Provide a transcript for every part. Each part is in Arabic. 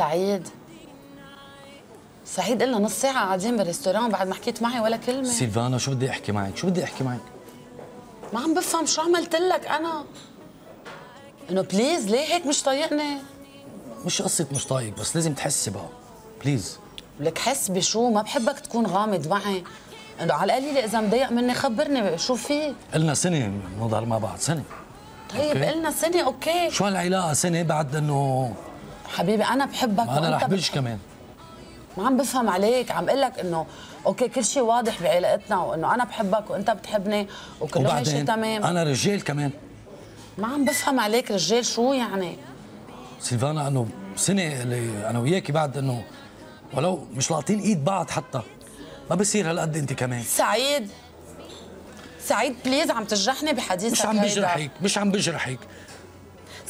سعيد. سعيد قلنا نص ساعة قاعدين بال restaurant بعد ما حكيت معي ولا كلمة. سيلفانا شو بدي أحكي معك؟ شو بدي أحكي معك؟ ما عم بفهم شو عملت لك أنا. إنه please ليه هيك مش طايقني؟ مش قصة مش طايق بس لازم تحسي بقى please لك حس بشو؟ ما بحبك تكون غامض معي. إنه على القليلة إذا مضايق مني خبرني شو فيك قلنا سنة نضل مع بعض سنة. طيب okay. قلنا سنة okay. شو هالعلاقة؟ سنة بعد إنه حبيبي أنا بحبك ما أنا رح بلش كمان. ما عم بفهم عليك عم أقول لك إنه okay كل شيء واضح بعلاقتنا وإنه أنا بحبك وأنت بتحبني ماشي وبعدين تمام. أنا رجال كمان. ما عم بفهم عليك رجال شو يعني؟ سيلفانا أنه سنة اللي أنا وياكي بعد إنه ولو مش لاقطين إيد بعض حتى. ما بصير هالقد أنت كمان. سعيد. سعيد please عم تجرحني بحديثك مش عم. بجرحك مش عم بجرحك.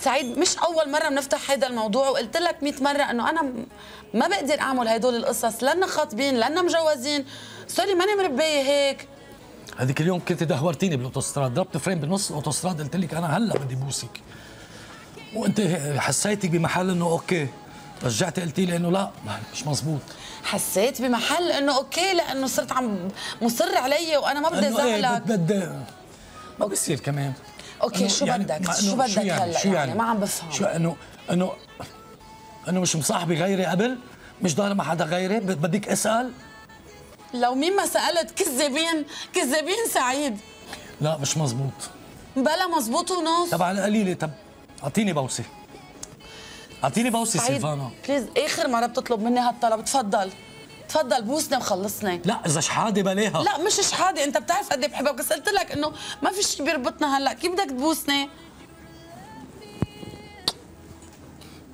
سعيد مش أول مرة بنفتح هيدا الموضوع وقلت لك 100 مرة إنه أنا ما بقدر أعمل هدول القصص لنا خاطبين لنا مجوزين. sorry ماني مربية هيك. هذيك اليوم كنت دهورتيني بالأوتوستراد ضربت فرام بنص الأوتوستراد قلت لك أنا هلأ بدي بوسك. وأنت حسيتي بمحل إنه okay رجعتي قلتي لي إنه لا مش مزبوط. حسيت بمحل إنه okay لأنه صرت عم مصر علي وأنا ما بدي ازعلك بد- بدي ما بصير كمان. okay شو بدك؟ مع شو بدك هلأ؟ شو يعني ما عم بفهم. شو انه انه أنه مش مصاحبي غيري قبل؟ مش ضايله مع حدا غيري؟ بد- بدك أسأل؟ لو مين ما سألت كذابين كذابين سعيد. لا مش مزبوط. بلا مزبوط ونص. طب على القليله طب أعطيني بوسة. أعطيني بوسة سعيد سيلفانا. please آخر مرة بتطلب مني هالطلب تفضل. تفضل بوسني وخلصني لا إذا شحادة بلاها. لا مش شحادة أنت بتعرف قد إيه بحبك بس قلت لك إنه ما في شيء بيربطنا هلأ. كيف بدك تبوسني؟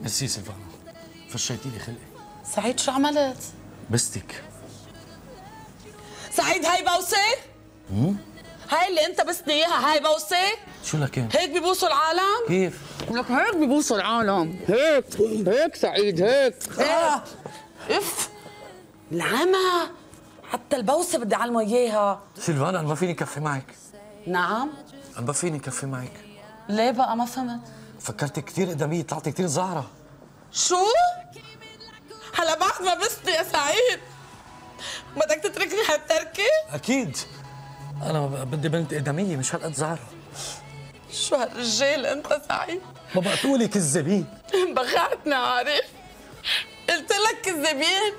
ميرسي سيلفانا فشيتي لي خلقي. سعيد شو عملت؟ بستك. سعيد هاي بوسة؟ هاي اللي أنت بسني إياها هاي بوسة؟ شو لكن هيك بيبوسوا العالم؟ كيف؟ لك هيك بيبوسوا العالم. هيك هيك سعيد هيك. آه. إف. العمى. حتى البوسة بدي أعلمه إياها. سيلفانا أنا ما فيني كفي معك. نعم. أنا ما فيني كفي معك. ليه بقى ما فهمت؟ فكرتي كثير إدمية طلعتي كثير زعره شو؟ هلا بعد ما بسني يا سعيد بدك تتركني هالتركه أكيد. أنا بدي بنت إدمية مش هالقد زعره شو هالرجال أنت سعيد؟ ما بقتولي كذابين بخعتني عارف. قلت لك كذابين